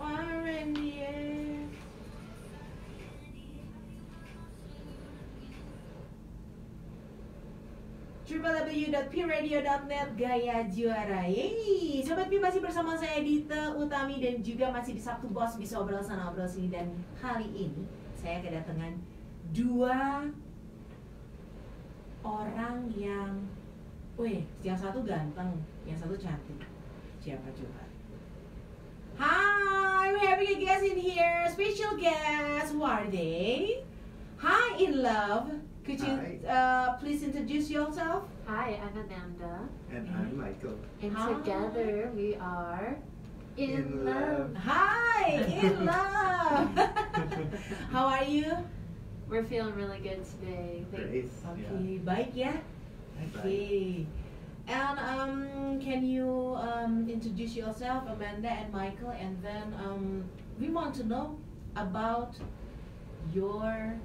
are in the air. www.piradio.net Gaya Juara Yeay Sobat Pi masih bersama saya Dita Utami Dan juga masih di Sabtu Bos Bisa obrol sana obrol sini Dan kali ini saya kedatangan dua orang yang weh, yang satu ganteng, yang satu cantik Siapa coba? Hi, we're having a guest in here Special guest, who are they? Hi, in love Could you uh, please introduce yourself? Hi, I'm Amanda, And I'm Michael. and Hi. together we are in, In love. love. Hi, in love. How are you? We're feeling really good today. Thank- Grace. Okay, baik ya. Okay. And um, can you um, introduce yourself, Amanda and Michael, and then um, we want to know about your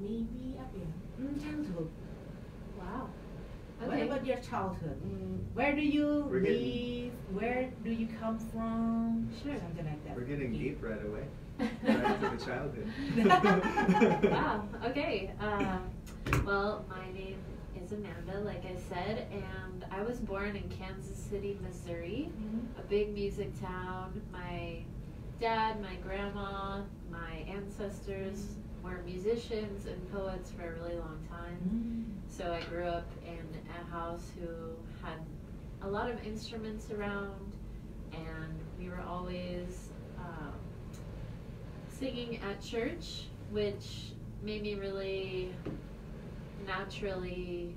maybe apa ya? Hmm, childhood. Wow. What about your childhood? Mm, Where do you We're live? getting- Where do you come from? Sure. Something like that. We're getting Okay. deep right away. Right to the childhood. wow. Okay. Um, well, my name is Amanda, like I said, and I was born in Kansas City, Missouri, Mhm. a big music town. My dad, my grandma, my ancestors were musicians and poets for a really long time. Mm. So I grew up in a house who had a lot of instruments around, and we were always um, singing at church, which made me really naturally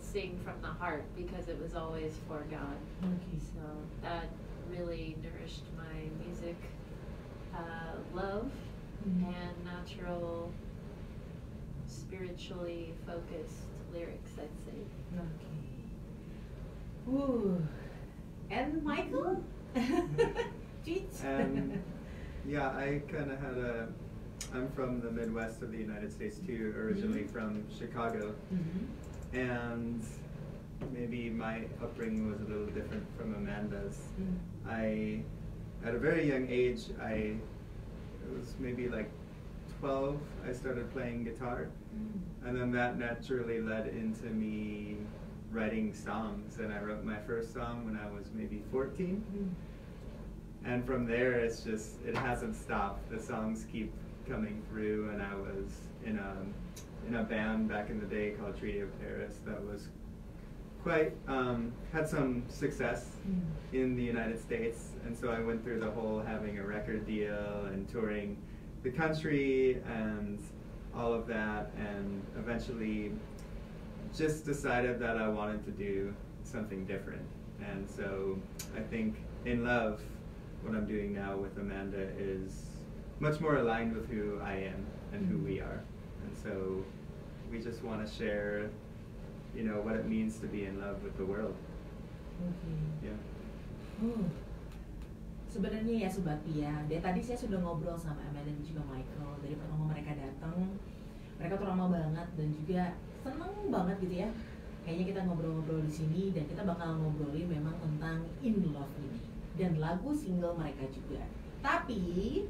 sing from the heart because it was always for God. Okay. So that really nourished my music uh, love Mhm. and natural, spiritually focused lyrics, I'd say. Okay. Ooh. And Michael? Um, yeah, I kind of had a. I'm from the Midwest of the United States too, originally Mhm. from Chicago, Mhm. and maybe my upbringing was a little different from Amanda's. Mm. I, at a very young age, I, it was maybe like 12, I started playing guitar. Mm. And then that naturally led into me writing songs. And I wrote my first song when I was maybe 14. Mm. And from there, it's just, it hasn't stopped. The songs keep coming through. And I was in a, in a band back in the day called Treaty of Paris that was quite, um, had some success Mm. in the United States, and so I went through the whole having a record deal and touring the country and all of that, and eventually just decided that I wanted to do something different. And so I think in love, what I'm doing now with Amanda is much more aligned with who I am and who we are. And so we just want to share, you know, what it means to be in love with the world. Okay. Yeah. Oh. Sebenarnya ya sobat Pia, dari tadi saya sudah ngobrol sama Amanda dan juga Michael dari pertama mereka datang. Mereka tuh ramah banget dan juga seneng banget gitu ya. Kayaknya kita ngobrol-ngobrol di sini dan kita bakal ngobrolin memang tentang in love ini dan lagu single mereka juga. Tapi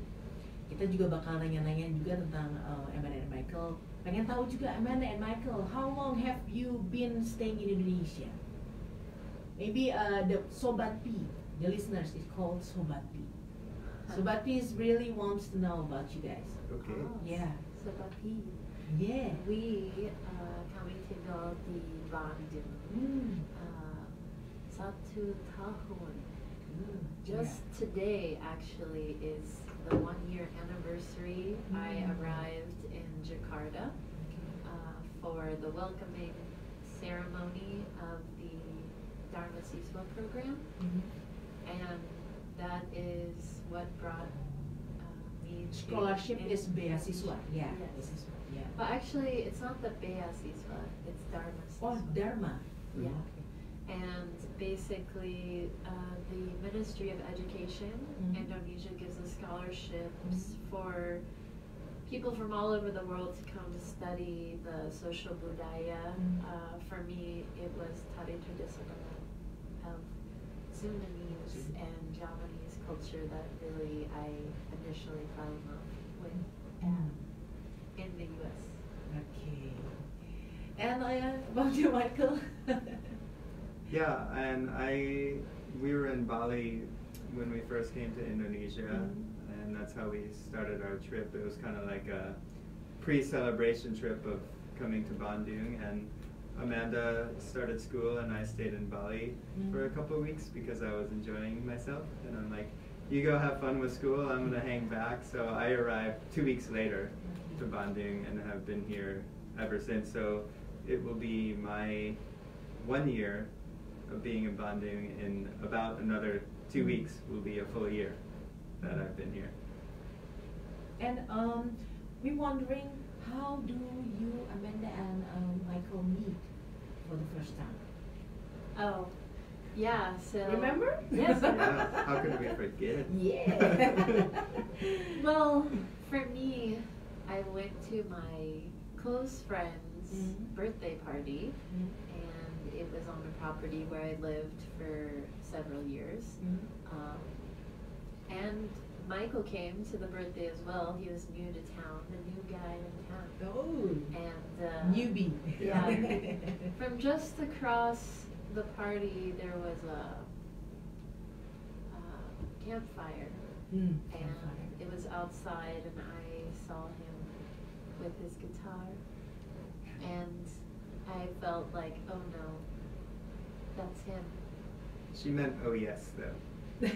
kita juga bakal nanya-nanya juga tentang uh, Amanda and Michael. Pengen tahu juga Amanda and Michael, how long have you been staying in Indonesia? Maybe uh, the Sobat P, the listeners is called Sobat P. Sobat P is really wants to know about you guys. Okay. Oh, Yeah. Seperti Yeah. we uh, kami tinggal di Bandung Mm. uh, satu tahun. Good. Just today, actually, is the one year anniversary. I Mm. arrived in Jakarta uh, for the welcoming ceremony of the Darmasiswa program, Mhm. and that is what brought uh, me Scholarship is beasiswa. Yeah. Yes. Yeah. But actually, it's not the Beasiswa, it's Dharma Oh, Dharma. Yeah. Okay. And basically, uh, the Ministry of Education, Mhm. Indonesia gives us scholarships Mhm. for people from all over the world to come to study the social budaya. Mhm. Uh, for me, it was Tari Tradisional of Sundanese and Javanese culture that really I initially fell in love with Mm. in the U.S. Okay. And uh, about you, Michael? Yeah, and I we were in Bali when we first came to Indonesia, Mhm. and that's how we started our trip. It was kind of like a pre-celebration trip of coming to Bandung, and Amanda started school, and I stayed in Bali mm-hmm. for a couple of weeks because I was enjoying myself, and I'm like, you go have fun with school, I'm gonna mm-hmm. hang back. So I arrived two weeks later mm-hmm. to Bandung and have been here ever since. So it will be my one year of being in Bandung in about another two weeks will be a full year that I've been here. And um, we're wondering how do you, Amanda and um, Michael meet for the first time? Oh, yeah. So Remember? Yes. Yeah, how could we forget? Yeah. well, for me, I went to my close friend's Mhm. birthday party, Mm, and it was on the property where I lived for several years. mm. Um, and Michael came to the birthday as well. He was new to town, the new guy in town. Oh, And uh, newbie. Yeah. From just across the party, there was a uh, campfire, Mm, and campfire. it was outside, and I saw him with his guitar, and I felt like, oh no, that's him. She meant oh yes though.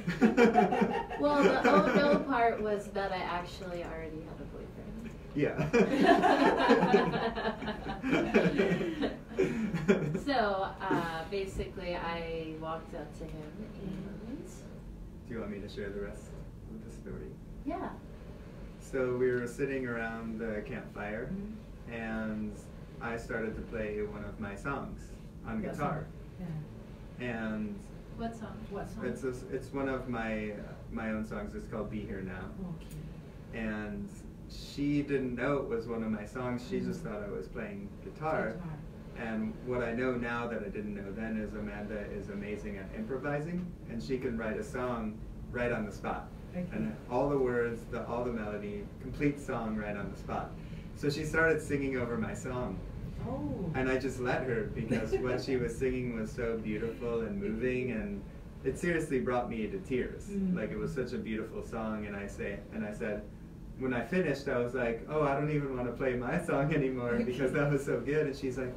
Well, the oh no part was that I actually already had a boyfriend. Yeah. so uh, basically, I walked up to him and Do you want me to share the rest of the story? yeah, So we were sitting around the campfire, Mhm. and I started to play one of my songs on What guitar, song? Yeah. and what song? What song? it's a, it's one of my my own songs. It's called "Be Here Now," Okay. and she didn't know it was one of my songs. She just thought I was playing guitar. Guitar. And what I know now that I didn't know then is Amanda is amazing at improvising, and she can write a song right on the spot. Okay. And all the words, the, all the melody, complete song right on the spot. So she started singing over my song. Oh. And I just let her because what she was singing was so beautiful and moving and it seriously brought me to tears. Mm. Like it was such a beautiful song and I say and I said when I finished I was like, "Oh, I don't even want to play my song anymore because that was so good." And she's like,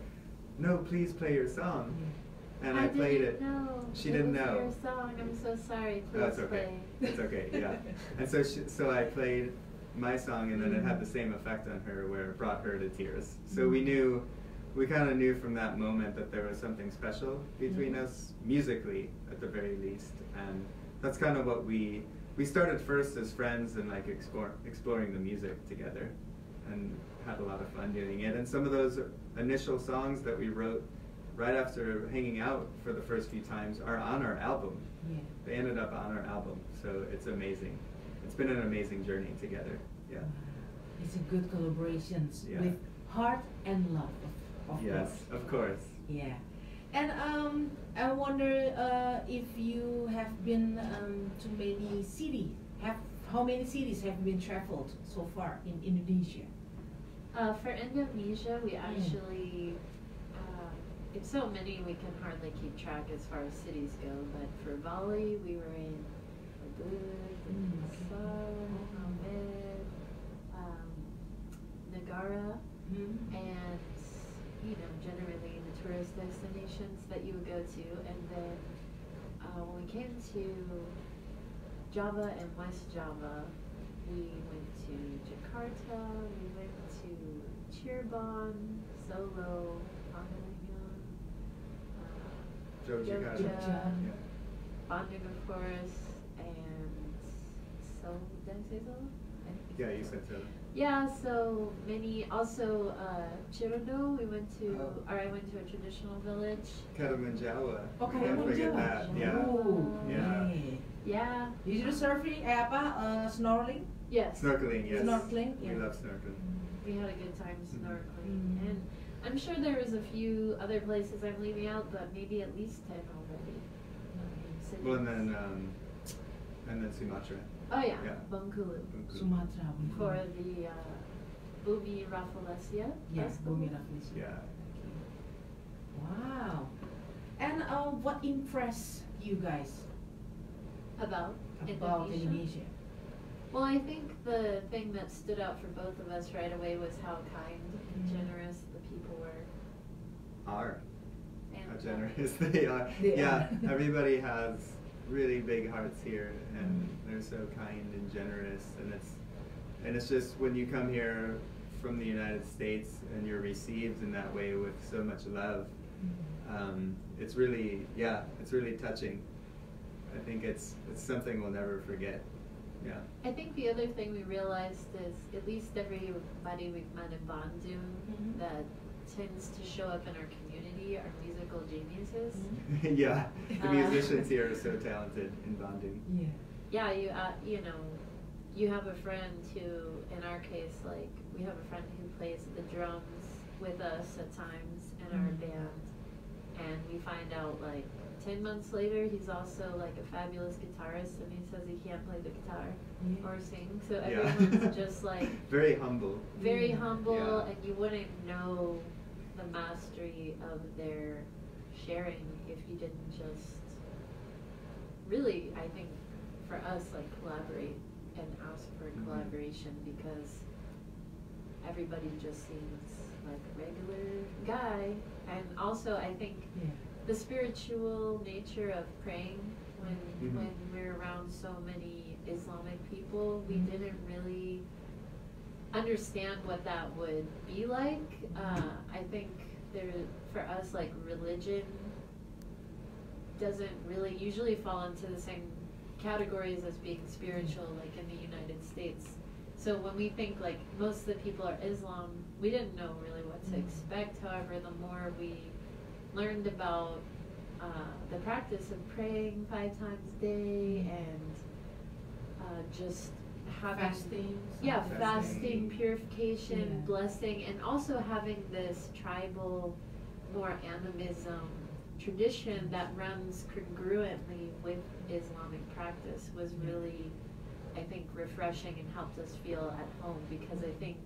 "No, please play your song." And I, played didn't it. Know. She It didn't know. Your song. I'm so sorry. Please Oh, it's okay. play. It's okay. Yeah. And so she, so I played my song, and then it had Mm. the same effect on her, where it brought her to tears. So we knew, we kind of knew from that moment that there was something special between Mhm. us musically, at the very least, and that's kind of what we we started first as friends and like explore, exploring the music together, and had a lot of fun doing it. And some of those initial songs that we wrote right after hanging out for the first few times are on our album. Yeah. They ended up on our album, so it's amazing. It's been an amazing journey together. Yeah. It's a good collaboration Yeah. with heart and love, of, of yes, course. of course. Yeah. And um, I wonder uh, if you have been um, to many cities. Have how many cities have been traveled so far in Indonesia? Uh, for Indonesia, we actually, uh, it's so many we can hardly keep track as far as cities go. But for Bali, we were in Ubud, Mm. Denpasar, Amed, um, Negara, Hmm? and you know generally the tourist destinations that you would go to. And then uh, when we came to Java and West Java, we went to Jakarta, we went to Cirebon, Solo, Pangandaran, uh, Jogja. Jogja, Yeah. Bandung, of course, and so did I say Solo? I Yeah, you said so. Yeah, so many. Also, uh, Chirodo, we went to, Oh. or I went to a traditional village. Kilimanjaro. Oh, We can't forget that. Kilimanjaro. Yeah. Oh, Yeah. Yeah. Did you do surfing? Eh, apa? Uh, snorkeling? Yes. Snorkeling, yes. Snorkeling, We love snorkeling. We had a good time snorkeling, Mm. and I'm sure there was a few other places I'm leaving out, but maybe at least ten already. Cities. Well, and then um, and then Sumatra. Oh yeah, Yeah. Bengkulu Sumatra. for the uh, Bumi Rafflesia Yeah, Festival. Bumi Rafflesia. Yeah. Wow. And uh, what impressed you guys About about Indonesia? Indonesia? Well, I think the thing that stood out for both of us right away was how kind and Mhm. generous the people were. Are And how uh, generous they are. They yeah, are. everybody has really big hearts here, and they're so kind and generous, and it's and it's just when you come here from the United States and you're received in that way with so much love, um, it's really yeah, it's really touching. I think it's it's something we'll never forget. Yeah. I think the other thing we realized is at least everybody we've met in Bandung Mhm. that tends to show up in our community are musical geniuses. Mhm. yeah, the Uh, musicians here are so talented in Bandung. Yeah. Yeah, you uh, you know, you have a friend who, in our case, like we have a friend who plays the drums with us at times in our Mhm. band, and we find out like ten months later he's also like a fabulous guitarist, and he says he can't play the guitar Yeah. or sing. So Yeah. everyone's just like very humble. very Yeah. humble, Yeah. and you wouldn't know the mastery of their sharing if you didn't just really, I think, for us, like collaborate and ask for Mhm. collaboration because everybody just seems like a regular guy, and also I think Yeah. the spiritual nature of praying when Mhm. when we're around so many Islamic people, we Mhm. didn't really understand what that would be like. Uh, I think there for us like religion doesn't really usually fall into the same categories as being spiritual like in the United States. So when we think like most of the people are Islam, we didn't know really what to Mhm. expect. However, the more we learned about uh, the practice of praying five times a day and uh, just having Fasting. yeah something. fasting purification Yeah. blessing and also having this tribal more animism tradition that runs congruently with islamic practice was really i think refreshing and helped us feel at home because i think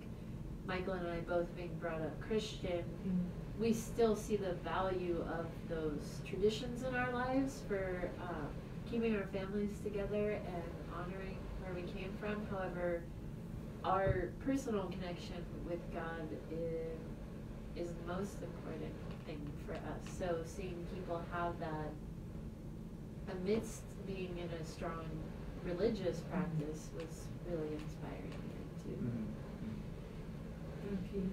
michael and i both being brought up christian Mm. we still see the value of those traditions in our lives for uh, keeping our families together and honoring where we came from. However, our personal connection with God is, is the most important thing for us. So seeing people have that amidst being in a strong religious practice was really inspiring too. Mhm. Okay.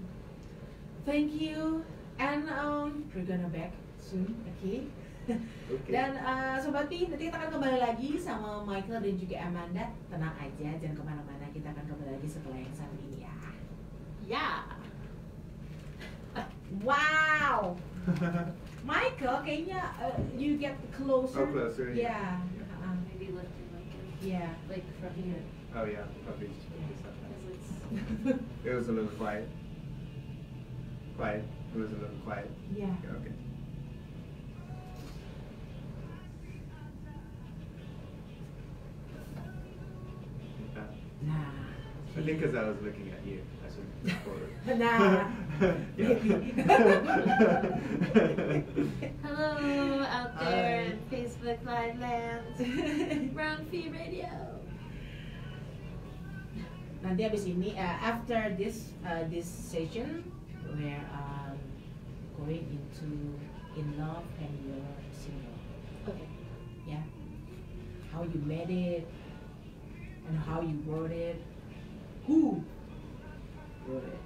Thank you. And um, we're gonna back soon, okay? Okay. Dan uh, Sobat Pi, nanti kita akan kembali lagi sama Michael dan juga Amanda Tenang aja, jangan ke mana-mana Kita akan kembali lagi setelah yang satu ini ya Yeah. Wow! Michael, kayaknya uh, you get closer Oh, closer, yeah. Yeah, uh, Maybe lift your mic in, yeah like from here. oh yeah, probably it's It was a little quiet. Quiet. It was a little quiet. Yeah. Okay. I think because I was looking at you, I should look forward. Nah. Hello out there in Facebook Live land. Round Phi Radio. Nanti abis ini, uh, after this uh, this session, we're um, going into in love and you're single. Okay. Yeah. How you made it, and how you wrote it. Who wrote it?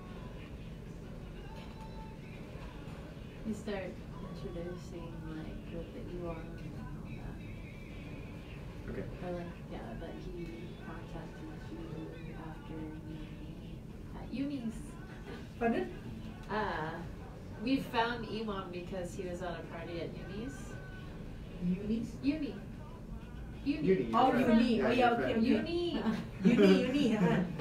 You start introducing like what that you are and all that. Okay. Or like yeah, but he contacted you after uni at unis. Pardon? Uh we found Iman because he was at a party at unis. Unis? Uni. Uni. Uni, Oh, uni. Oh, Yeah, yeah, your okay, friend. Uni. uni, uni.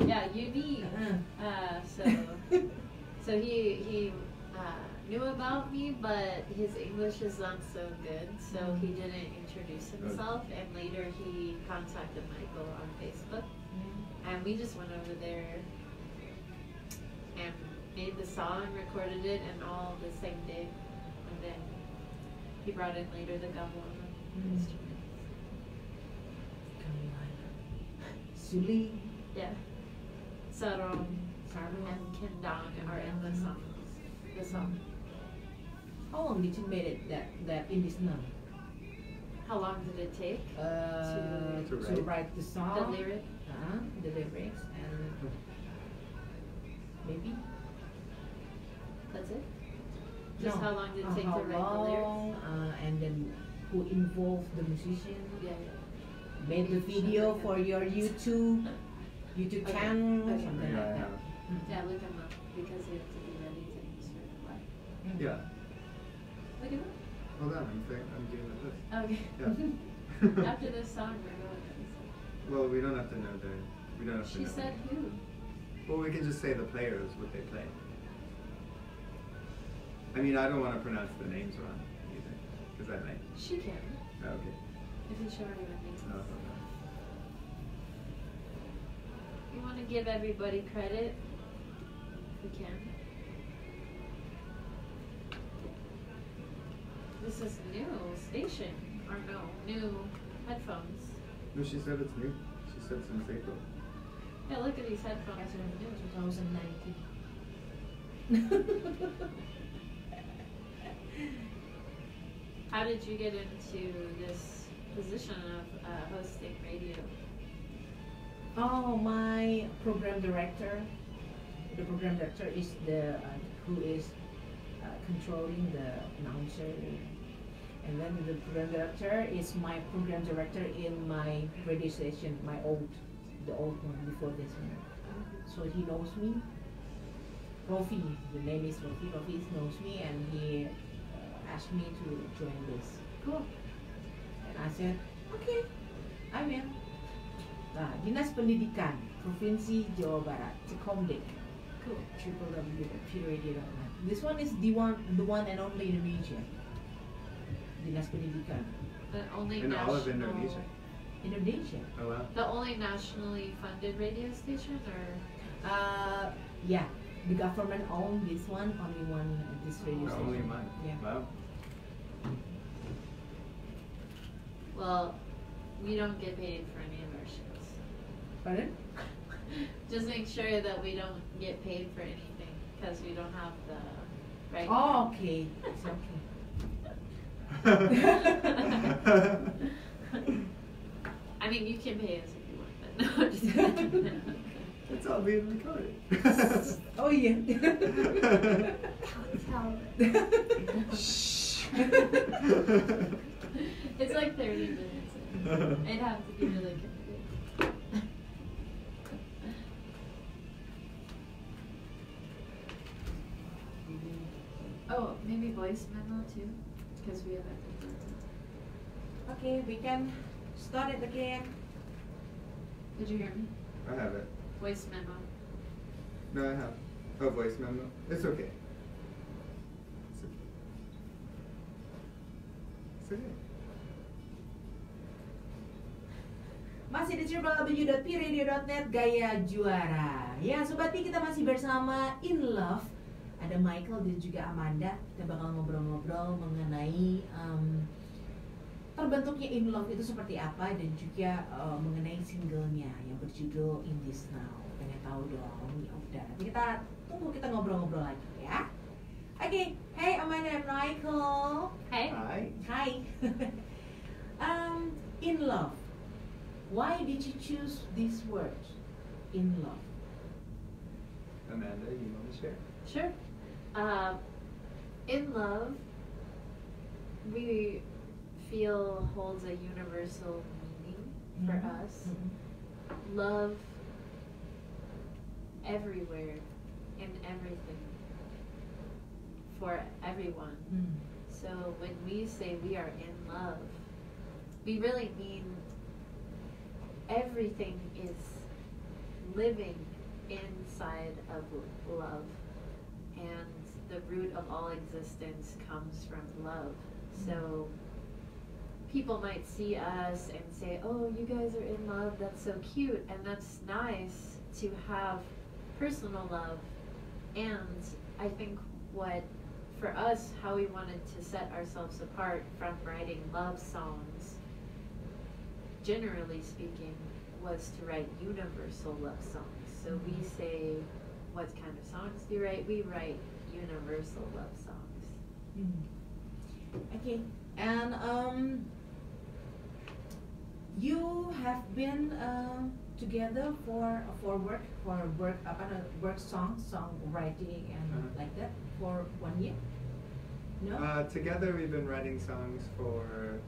Yeah, uni. Uh-uh. Uh, so so he he uh, knew about me, but his English is not so good, so he didn't introduce himself. And later he contacted Michael on Facebook, and we just went over there and made the song, recorded it, and all the same day. And and he brought in later the gamelan Mm. instruments. Suli, Yeah. Saron saron. and kendang are in the song. The song. How long did you make it that that in this number? How long did it take? Uh, To to, write. write the song, The lyric? uh, -huh, the lyrics, and maybe That's it? Just No. how long did it Uh, take to write the lyrics? Uh, and then who involved the musician? Yeah, yeah. Made the video for your YouTube, YouTube Okay. channel, Okay. something Yeah, like that. Yeah, look him up because you have to be ready to answer the question. Yeah. Look him up. Hold on, I'm saying, I'm doing this. Okay. Yeah. After this song, we're going to Well, we don't have to know the. We don't have to She know. said who? Well, we can just say the players what they play. I mean, I don't want to pronounce the names wrong either, because I might. She can. Oh, okay. If you show her your names. No, no, You want to give everybody credit? We can. This is new station, or no, new headphones. no. No, she said it's new. She said since April. Yeah, look at these headphones. That's They're new. 2019. How did you get into this position of uh, hosting radio? Oh, my program director. The program director is the uh, who is uh, controlling the announcer, and then the program director is my program director in my radio station, my old, the old one before this one. So he knows me. Rofi, the name is Rofi. Rofi knows me, and he uh, asked me to join this. Cool. And I said, okay, I'm in. Nah, Dinas Pendidikan Provinsi Jawa Barat, Cikomdek. Cool. www.phiradio.net. This one is the one, the one and only in Indonesia. Dinas Pendidikan. The only In national. all of Indonesia. Indonesia. Oh wow. The only nationally funded radio station, or Uh, yeah, the government owned this one, only one uh, this radio The station. only one. Yeah. Wow. Well, we don't get paid for any of our shows. Pardon? Just make sure that we don't get paid for anything because we don't have the right. Oh, okay. It's okay. I mean, you can pay us if you want, but no, I'm just kidding. it's all being recorded. Oh yeah. Shh. it's like 30 minutes. in. It'd have to be really good. oh, maybe voice memo too, because we have a okay, we can start it again. Did you hear me? I have it. Voice memo. No, I have. Oh, voice memo. It's okay. It's okay. It's okay. Masih di www.pradio.net Gaya Juara Ya Sobat Pi kita masih bersama In Love Ada Michael dan juga Amanda Kita bakal ngobrol-ngobrol mengenai em, Terbentuknya In Love itu seperti apa Dan juga eh, mengenai singlenya yang berjudul In This Now Pengen tahu dong Ya udah nanti kita tunggu kita ngobrol-ngobrol lagi ya Oke, hey Amanda and Michael Hey. Hi. Hi. um, in love. Why did you choose this word? In love. Amanda, you want to share? Sure. Um, in love, we feel holds a universal meaning for Mhm. us. Mhm. Love everywhere, in everything, for everyone. Mm. So when we say we are in love, we really mean everything is living inside of love. And the root of all existence comes from love. So people might see us and say, oh, you guys are in love, that's so cute. And that's nice to have personal love. And I think what for us, how we wanted to set ourselves apart from writing love songs, generally speaking, was to write universal love songs. So we say, what kind of songs do you write? We write universal love songs. Mm. Okay, and um, you have been uh, together for for work for work apa uh, work song songwriting and Uh-huh. like that for one year. No. Uh, together, we've been writing songs for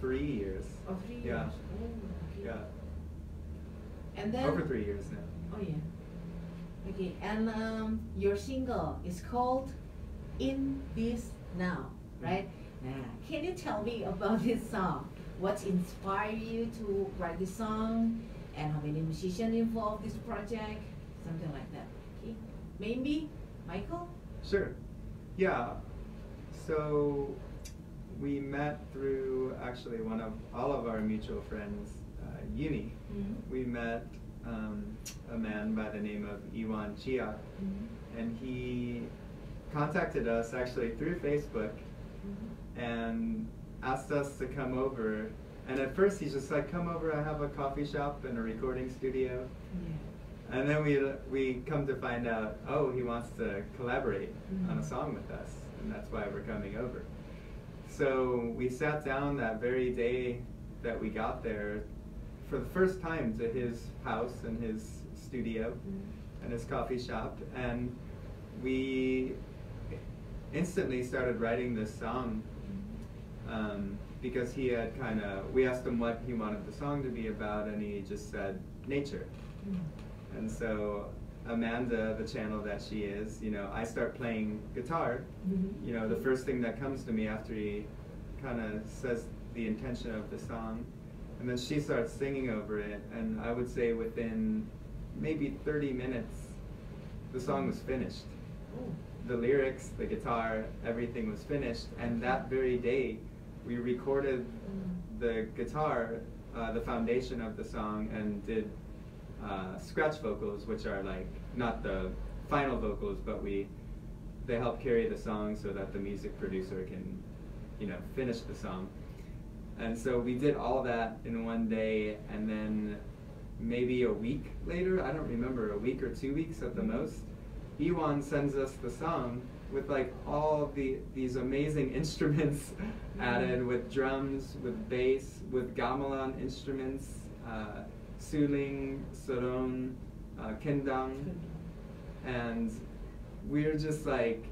three years. or three yeah. years. Oh, okay. Yeah, And then over three years now. Oh yeah. Okay, and um, your single is called "In This Now," right? Now, can you tell me about this song? What inspired you to write this song, and how many musicians involved this project? Something like that. Okay, maybe Michael. Sure. Yeah. So we met through actually one of all of our mutual friends, uh, Uni. Mm-hmm. We met um, a man by the name of Iwan Chia, Mm-hmm. and he contacted us actually through Facebook Mm-hmm. and asked us to come over. And at first he's just like, "Come over. I have a coffee shop and a recording studio." Yeah. And then we we come to find out, oh, he wants to collaborate on a song with us, and that's why we're coming over. So we sat down that very day that we got there, for the first time to his house and his studio Mm-hmm. and his coffee shop, and we instantly started writing this song um, because he had kind of we asked him what he wanted the song to be about, and he just said nature. Mm-hmm. And so Amanda, the channel that she is, you know, I start playing guitar. Mhm. You know, the first thing that comes to me after he kind of says the intention of the song, and then she starts singing over it. And I would say within maybe 30 minutes, the song was finished. The lyrics, the guitar, everything was finished. And that very day, we recorded Mm. the guitar, uh, the foundation of the song, and did uh, scratch vocals, which are like not the final vocals, but we they help carry the song so that the music producer can, you know, finish the song. And so we did all that in one day, and then maybe a week later, I don't remember, a week or two weeks at the most, Iwan sends us the song with like all the these amazing instruments added with drums, with bass, with gamelan instruments, uh, suling, saron, uh, kendang, and we're just like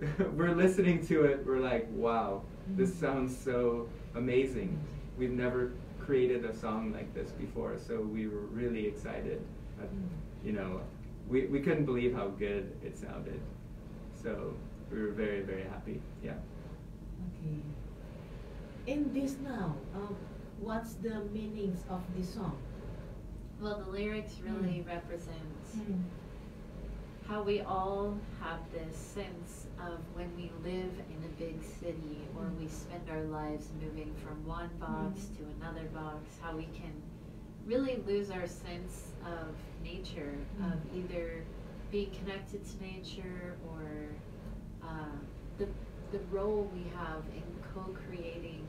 we're listening to it. We're like, wow, this Mhm. sounds so amazing. We've never created a song like this before, so we were really excited. Uh, Mm. you know, we, we couldn't believe how good it sounded. So we were very, very happy. Yeah. Okay. In this now, um, what's the meanings of this song? Well, the lyrics really Mm. represent how we all have this sense of when we live in a big city or we spend our lives moving from one box Mhm. to another box, how we can really lose our sense of nature, of Mhm. either being connected to nature or uh, the, the role we have in co-creating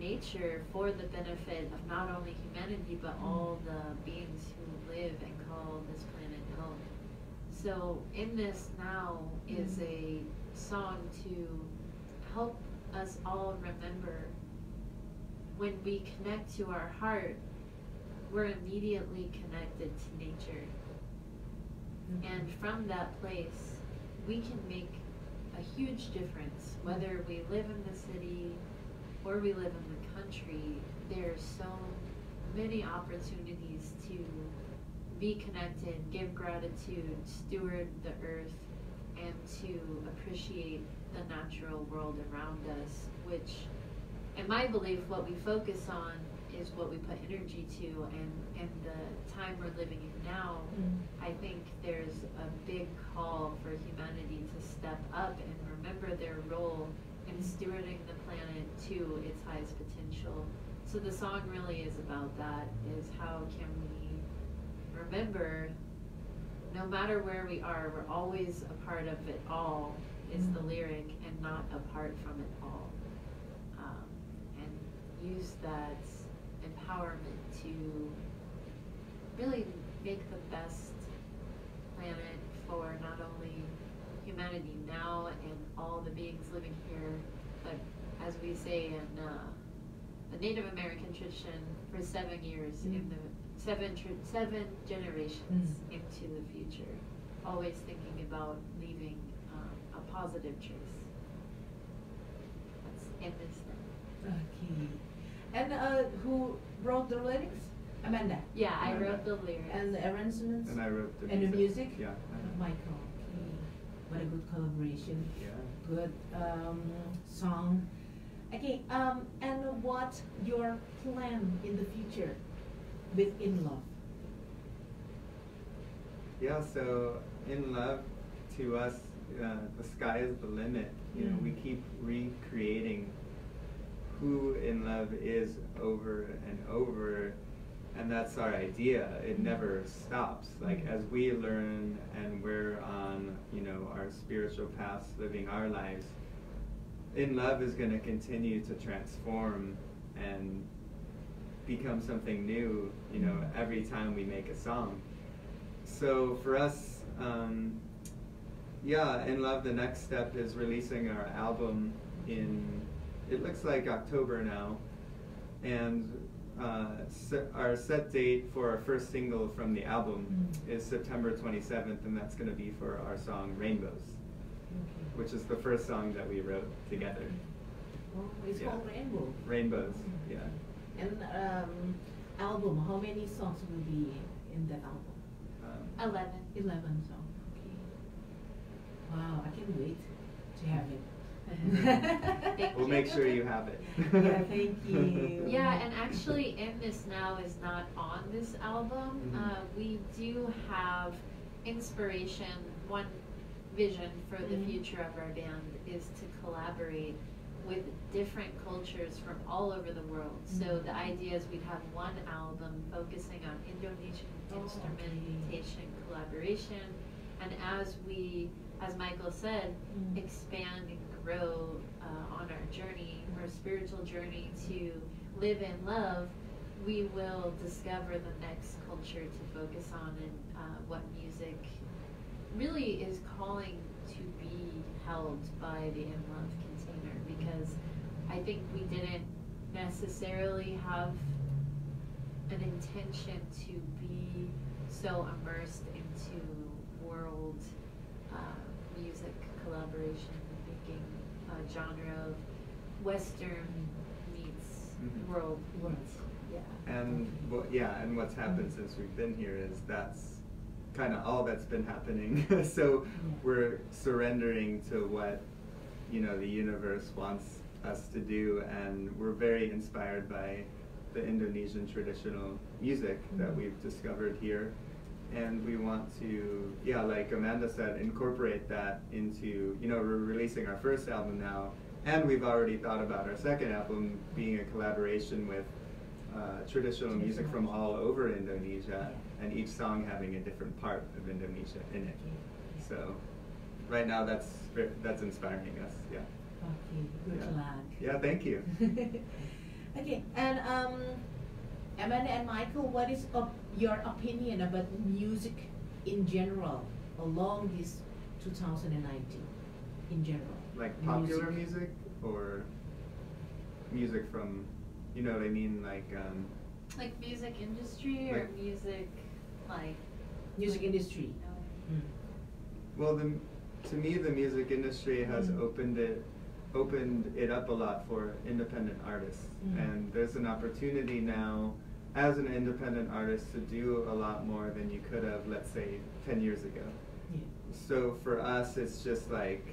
nature for the benefit of not only humanity but all the beings who live and call this planet home. So in this now is Mhm. a song to help us all remember when we connect to our heart, we're immediately connected to nature. And from that place, we can make a huge difference. Whether we live in the city or we live in the country, there's so many opportunities to be connected, give gratitude, steward the earth, and to appreciate the natural world around us, which, in my belief, what we focus on is what we put energy to, and, and the time we're living in now, Mm. I think there's a big call for humanity to step up and remember their role in stewarding the planet to its highest potential. So the song really is about that, is how can we remember no matter where we are, we're always a part of it all, is the lyric, and not apart from it all. Um, and use that empowerment to really make the best planet for not only humanity now and all the beings living here, but as we say in uh, the Native American tradition, for seven years Mm. in the seven tr- seven generations Mm. into the future, always thinking about leaving um, a positive trace. That's in this. Okay. And uh, who wrote the lyrics? Amanda. Yeah, I wrote the lyrics. And the arrangements? And I wrote the And the music. music? Yeah. Michael. What a good collaboration. Yeah. Good um, song. Okay. Um, and what your plan in the future with In Love? Yeah, so in love, to us, uh, the sky is the limit. You know, Mm. we keep recreating who in love is over and over, and that's our idea. It never stops. Like as we learn and we're on, you know, our spiritual paths, living our lives, in love is going to continue to transform and become something new. You know, every time we make a song so for us, um, yeah, in love, the next step is releasing our album in, it looks like October now. And uh, se- our set date for our first single from the album Mm. is September 27th, and that's going to be for our song Rainbows, Okay. which is the first song that we wrote together. Oh, it's Yeah. called Rainbow. Rainbows, Mm. yeah. And um, album, how many songs will be in that album? Um, Eleven. 11 songs. Okay. Wow, I can't wait to have it. Thank we'll you. make sure you have it. Yeah, thank you. Yeah, and actually, In This Now is not on this album. Mhm. Uh, we do have inspiration. One vision for the Mhm. future of our band is to collaborate with different cultures from all over the world. So Mhm. the idea is we'd have one album focusing on Indonesian Oh, okay. instrumentation collaboration, and as we, as Michael said, Mm. expand and uh, on our journey, our spiritual journey to live in love, we will discover the next culture to focus on and uh, what music really is calling to be held by the In Love container. Because I think we didn't necessarily have an intention to be so immersed into world uh, music collaboration, a genre of Western meets Mhm. world World. meets, yeah. And what, yeah, and what's happened since we've been here is that's kind of all that's been happening. so Yeah. we're surrendering to what you know the universe wants us to do, and we're very inspired by the Indonesian traditional music that Mhm. we've discovered here. And we want to, yeah, like Amanda said, incorporate that into, you know, we're releasing our first album now, and we've already thought about our second album being a collaboration with uh, traditional music from all over Indonesia, and each song having a different part of Indonesia in it. So, right now, that's that's inspiring us. Yeah. Okay, good Yeah. luck. Yeah. Thank you. okay, and um, Amanda and Michael, what is op- your opinion about music in general along this 2019 in general? Like popular music or music from, you know what I mean? Like, um, Like music industry or Like- music like Music industry. no. Mm. well, the to me, the music industry has Mm. opened it opened it up a lot for independent artists, Mm. and there's an opportunity now as an independent artist to do a lot more than you could have, let's say, ten years ago. Yeah. So for us, it's just like,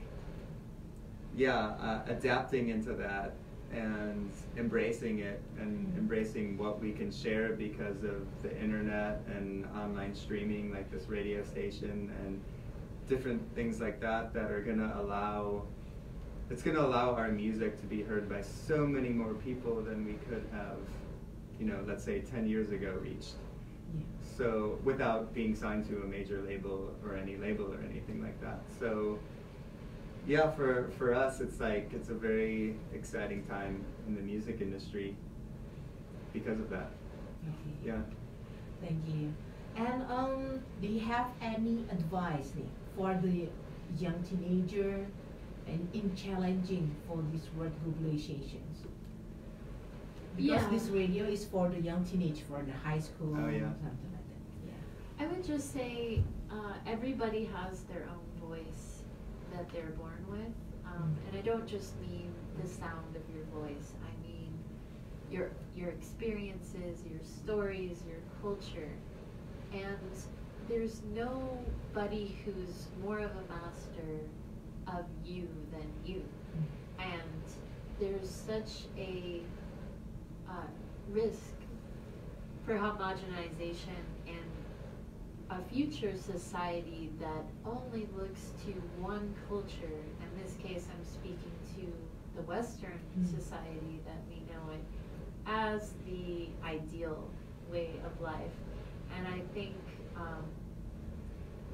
yeah, uh, adapting into that and embracing it and Mhm. embracing what we can share because of the internet and online streaming, like this radio station and different things like that that are gonna allow. It's gonna allow our music to be heard by so many more people than we could have, you know, let's say ten years ago reached. Yeah. So without being signed to a major label or any label or anything like that. So yeah, for for us, it's like it's a very exciting time in the music industry because of that. Okay. Yeah. Thank you. And um, do you have any advice for the young teenager and in challenging for this world globalizations? Because Yeah. this radio is for the young teenage, for the high school, Oh, yeah. something like that. Yeah. I would just say uh, everybody has their own voice that they're born with. Um, and I don't just mean the sound of your voice, I mean your, your experiences, your stories, your culture. And there's nobody who's more of a master of you than you. And there's such a uh, risk for homogenization and a future society that only looks to one culture. In this case, I'm speaking to the Western Mm. society that we know it as the ideal way of life. And I think um,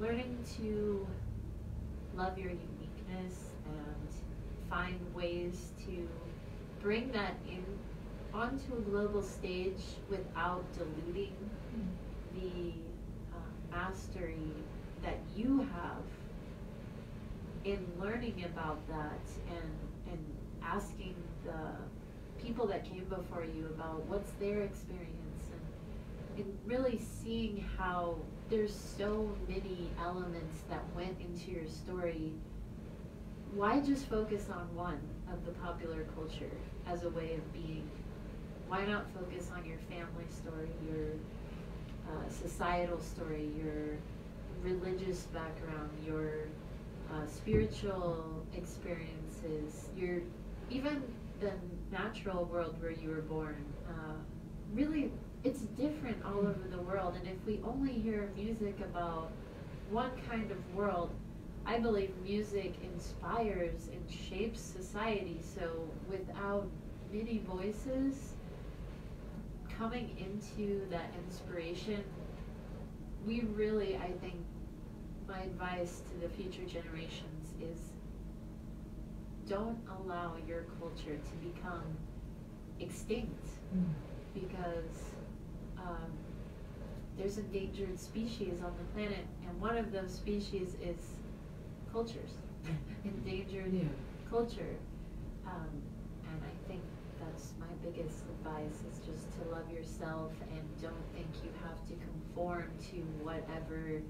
learning to love your uniqueness and find ways to bring that in onto a global stage without diluting the uh, mastery that you have in learning about that and and asking the people that came before you about what's their experience and, and really seeing how there's so many elements that went into your story. Why just focus on one of the popular culture as a way of being why not focus on your family story your uh, societal story, your religious background, your uh, spiritual experiences, your even the natural world where you were born. Uh, really, it's different all over the world, and if we only hear music about one kind of world, I believe music inspires and shapes society. So without many voices, coming into that inspiration, we really, I think, my advice to the future generations is don't allow your culture to become extinct Mm. because um, there's endangered species on the planet, and one of those species is cultures, endangered Yeah. culture. Um, and I think that's my biggest advice is just to love yourself and don't think you have to conform to whatever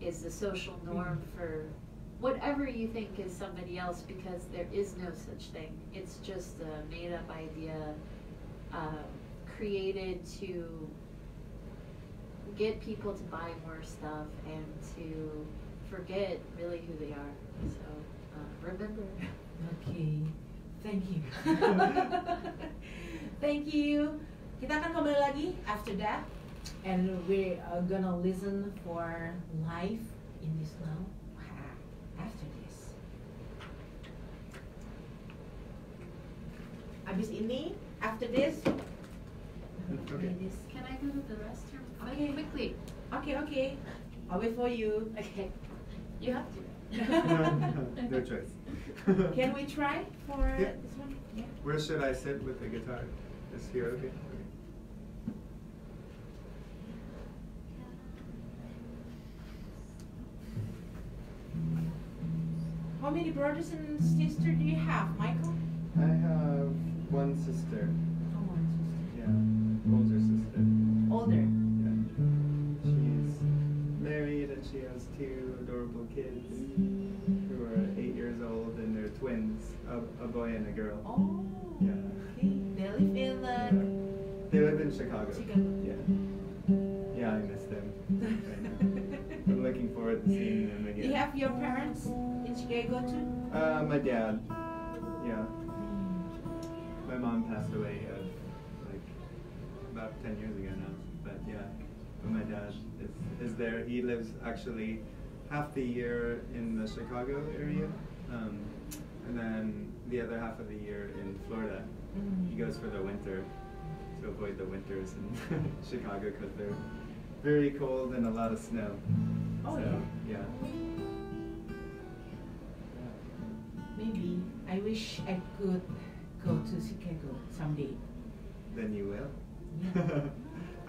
is the social norm Mhm. for whatever you think is somebody else because there is no such thing. It's just a made up idea uh, created to get people to buy more stuff and to forget really who they are. So uh, remember. Okay, thank you. thank you. Kita akan kembali lagi after that, and we are gonna listen for live in this now. After this. Abis ini, after this. Okay. Can I go to the restroom Okay. quickly? Okay, okay. I'll wait for you. Okay. You have to. no choice. Can we try for Yeah. this one? Yeah. Where should I sit with the guitar? Is here okay? okay. How many brothers and sisters do you have, Michael? I have one sister. Oh, one Yeah, older sister. sister. Older. Yeah. Married and she has two adorable kids who are eight years old and they're twins, a, a boy and a girl. Oh. Yeah. Okay. They live in the. They live in Chicago. Chicago. Yeah. Yeah, I miss them. right. I'm looking forward to seeing them Do again. you have your parents in Chicago too? Uh, my dad. Yeah. My mom passed away uh, like about ten years ago now. But yeah, but my dad is is there. He lives actually half the year in the Chicago area, um, and then the other half of the year in Florida. He goes for the winter to avoid the winters in Chicago because they're very cold and a lot of snow. Oh, so, yeah. yeah. I wish I could go to Chicago someday. Then you will. Yeah.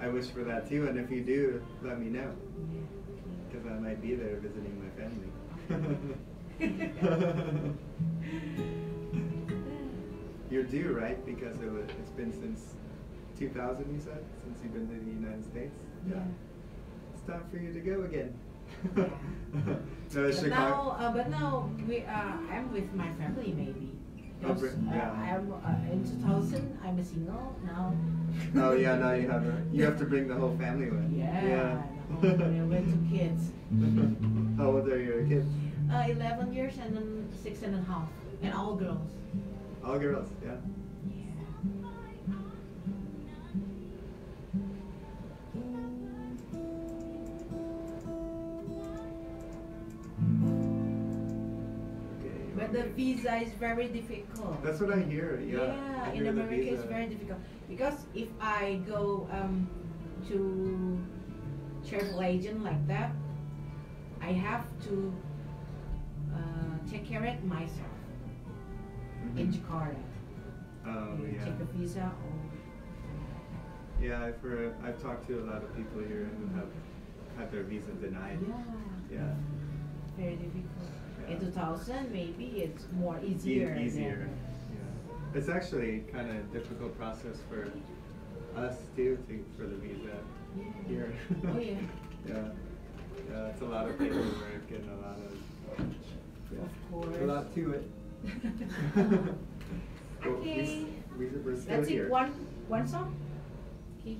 I wish for that too, and if you do, let me know, because I might be there visiting my family. You're due, right? Because it was, it's been since 2000, you said? Since you've been to the United States? Yeah. It's time for you to go again. No, But Chicago. now, uh, but now we, uh, I'm with my family maybe. Yeah. I'm uh, in 2000. I'm a single now. Oh yeah, now you have a, you have to bring the whole family with. Yeah. the whole with two kids. How old are your kids? Uh, 11 years and then six and a half, and all girls. All girls, yeah. Yeah. But the visa is very difficult. That's what I hear. Yeah. I in hear the America it's very difficult because if I go um, to travel agent like that, I have to uh, take care of it myself in Mhm. Jakarta. Oh yeah. Take a visa or Yeah, I've heard, I've talked to a lot of people here who have had their visa denied. yeah, Yeah. very difficult. In 2000, maybe it's more E- easier. easier. Yeah. It's actually kind of difficult process for us too, to, for the visa here. Oh yeah. yeah. Yeah, it's a lot of paperwork and a lot of. Yeah. Of course. A lot to it. Well, Okay. We, we're still That's here. it. One one song. Okay.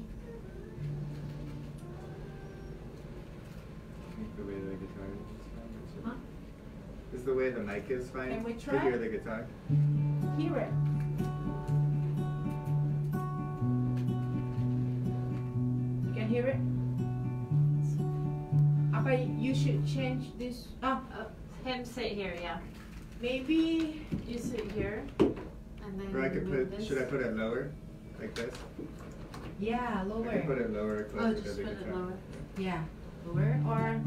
The way the guitar is fine, or Huh? something? Is the way the mic is fine? Can we try? To hear the guitar? Hear it. You can hear it. Apa, you should change this. Ah, Uh, him sit here, yeah. maybe. You sit here, and then Or I could move put, this. should I put it lower? Like this? Yeah, lower. I can put it lower, Oh, closer to just the put it lower. Yeah, lower. Or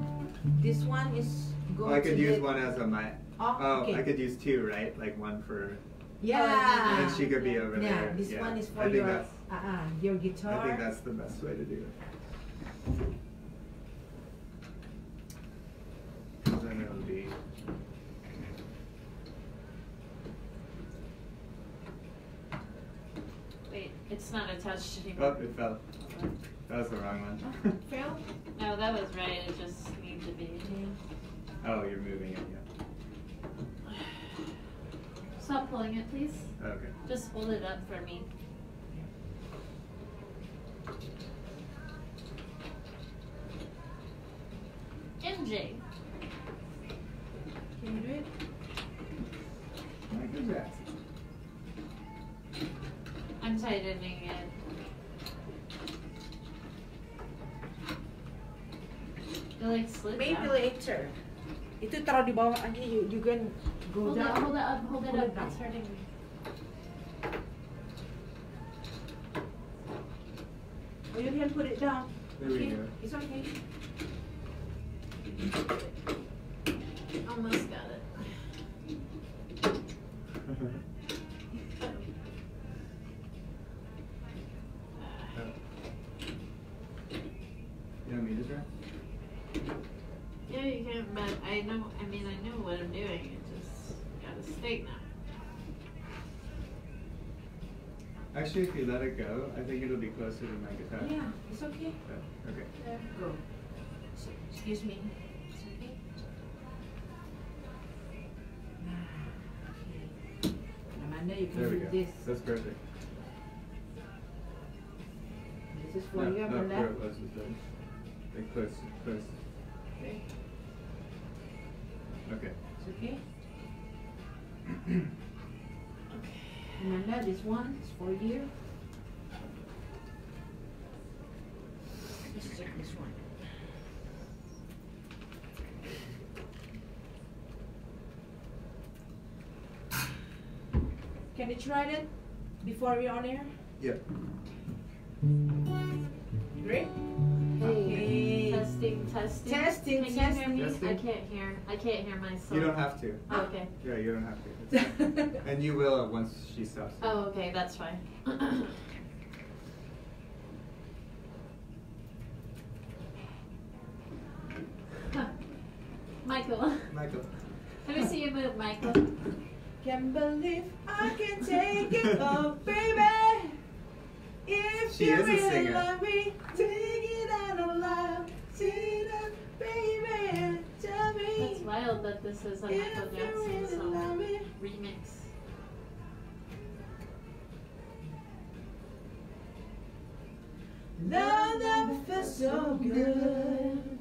this one is go. Oh, I could to use the- one as a mic. Oh, Oh, okay. I could use two, right? Like one for, Yeah. and she could be over yeah, there. this yeah. one is for I think your that's, uh, uh, your guitar. I think that's the best way to do it. 'Cause then it'll be. Wait, it's not attached anymore. Oh, it fell. That was the wrong one. Phil. No, that was right. It just needs to be. Oh, you're moving it, yeah. Stop pulling it, please. Okay. Just hold it up for me. Taruh di. You, you can go Hold it, down. hold it up, hold it Hold up. it down. It's hurting me. Or you can put it down. There we go. It's okay. Almost got it. You want me to try? Yeah, you can, but I know, I mean, I know what I'm doing. It just gotta stick now. Actually, if you let it go, I think it'll be closer to my guitar. Yeah, it's okay. Yeah, okay. There, go. Excuse me. It's okay. Ah, okay. Amanda, you can There we do go. this. That's perfect. This is for no, you, no, Amanda. where it was was. Like close, close. Okay. Okay. It's okay. okay. Amanda, this one is for you. Can you try that before we on air? Yeah. Great. Hey. Okay. Testing, testing. Testing, Can testing. you hear me? Testing. I can't hear. I can't hear myself. You don't have to. Oh, okay. Yeah, you don't have to. and you will once she stops. Oh, okay, that's fine. can believe I can take it all, oh, baby. If she you is really love me, take it out alive. Take it out, baby. Tell me. It's wild that this is Jackson song remix. Love never felt so good.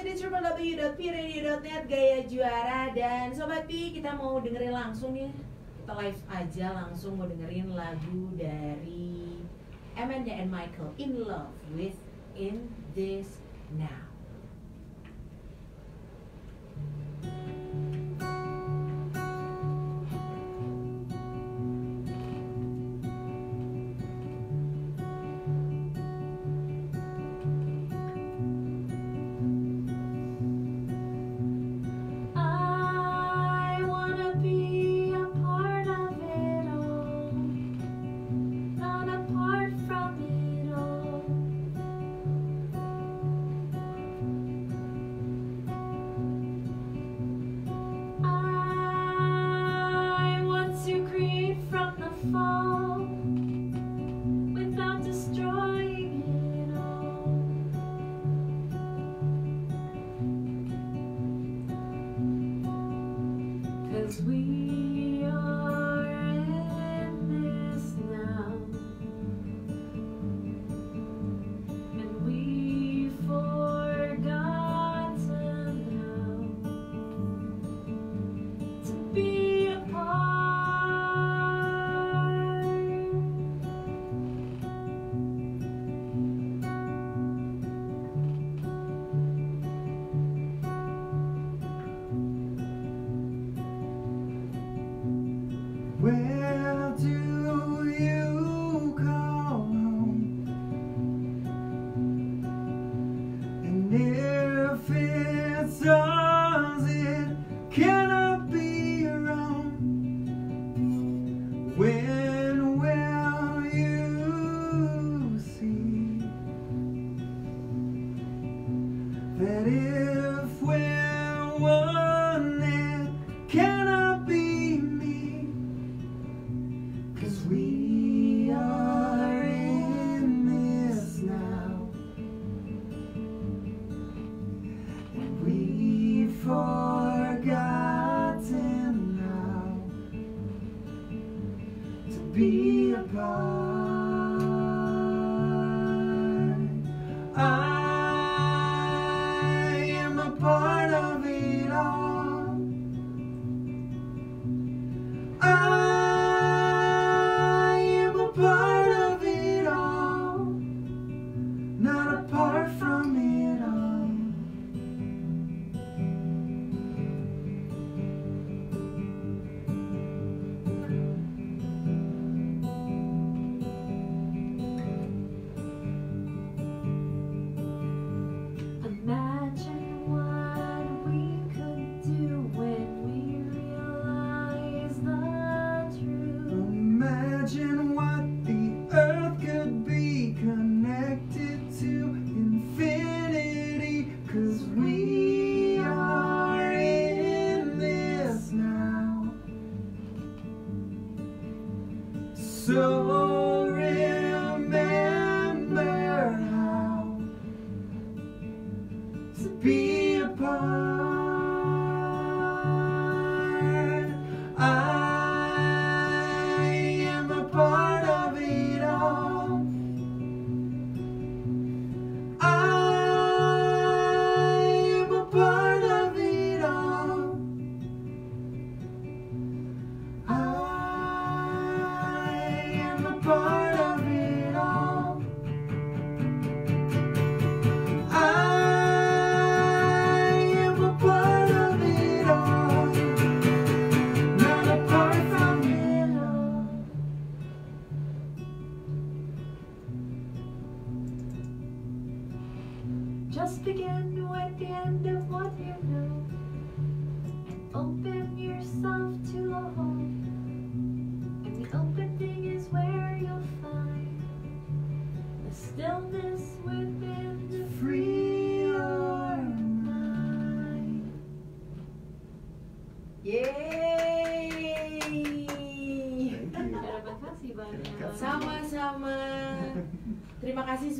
masih di www.piradio.net Gaya Juara. Dan Sobat Pi kita mau dengerin langsung nih. Kita live aja langsung mau dengerin lagu dari Amanda and Michael In Love With In This Now.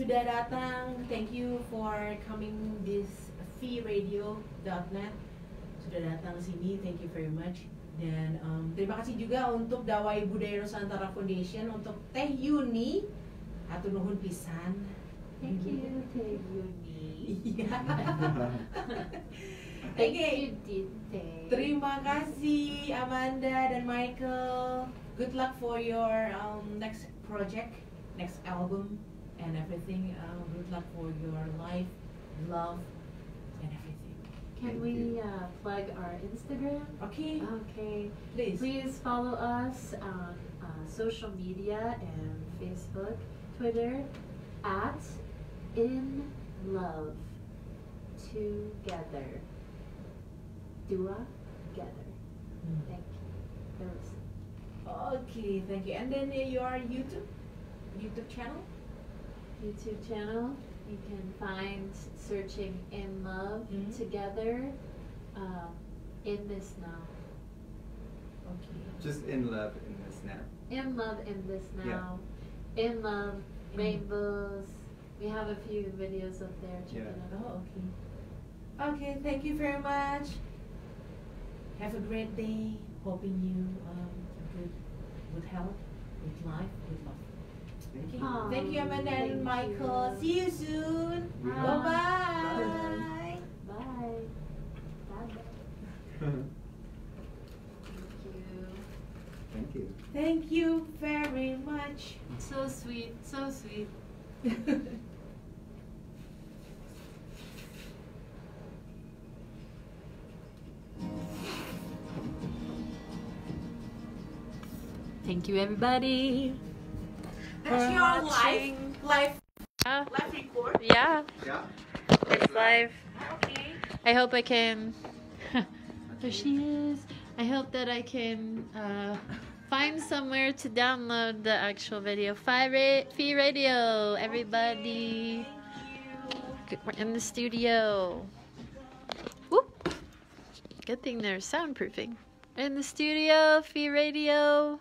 Sudah datang. Thank you for coming this freeradio.net. Sudah datang sini. Thank you very much. Dan um, terima kasih juga untuk Dawai Budaya Nusantara Foundation untuk Teh Yuni. Atur nuhun pisan. Thank you, Teh Yuni. Iya. Thank Oke. you, Dite. Terima kasih Amanda dan Michael. Good luck for your um, next project, next album, and everything. Um, good luck for your life, love, and everything. Can Thank we you. uh, plug our Instagram? Okay, Okay. please. Please follow us on uh, social media and Facebook, Twitter at In Love Together. Dua Together. Hmm. Thank you for listening. Okay, thank you. And then uh, your YouTube, YouTube channel. YouTube channel you can find searching In Love Mhm. Together. Um, in this now. Okay. Just in love in this now. In love in this Yeah. now. In love, In- rainbows. We have a few videos up there. Check Yeah. it out. Oh, okay. Okay, thank you very much. Have a great day. Hoping you um, good, good health, good life, good love. Thank you. Aw, Thank you, Amanda thank and Michael. you. See you soon. We Bye hope. bye. Bye. Bye. Thank you. Thank you. Thank you very much. So sweet. So sweet. Thank you, everybody. That's for your live, watching. live, Yeah. live record. Yeah, Yeah. it's live. Okay. I hope I can. there she is. I hope that I can uh, find somewhere to download the actual video. Fi ra- Phi Radio, everybody. Good- We're in the studio. Whoop. Good thing there's soundproofing. In the studio, Phi Radio.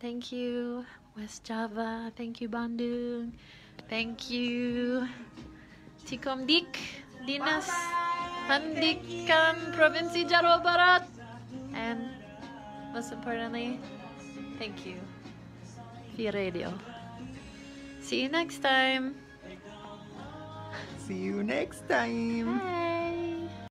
Thank you, West Java. Thank you, Bandung. Thank you, Tikomdik, Dinas Pendidikan Provinsi Jawa Barat. And most importantly, thank you, Phi Radio. See you next time. See you next time. Bye.